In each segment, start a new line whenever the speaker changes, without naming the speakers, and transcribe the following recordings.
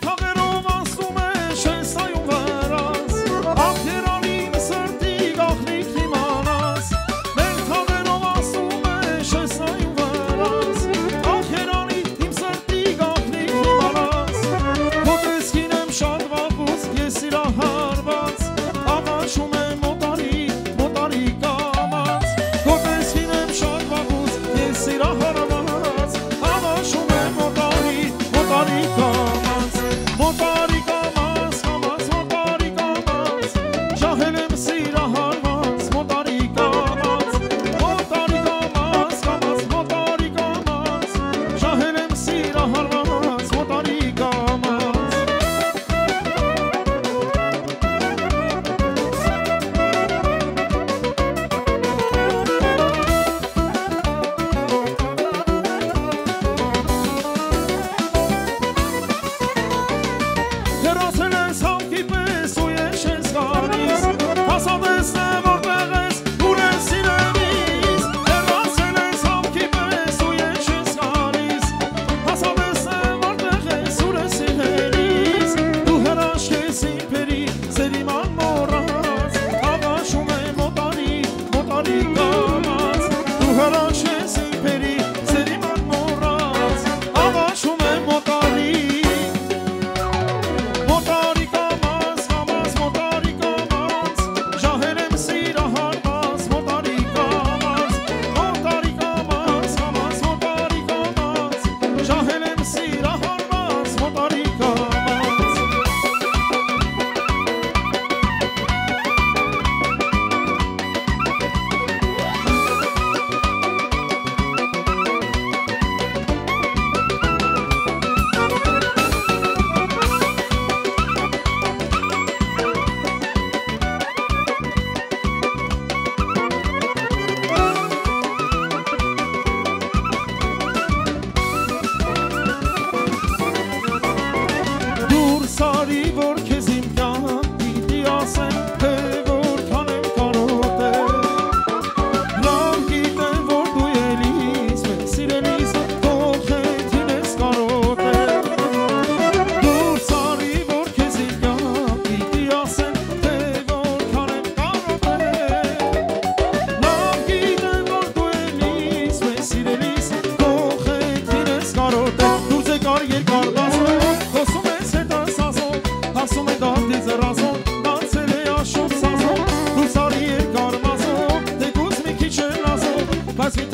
Tanrı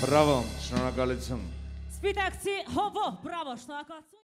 Браво, Шнона Галицум.
Спитакци, хово, браво, што ако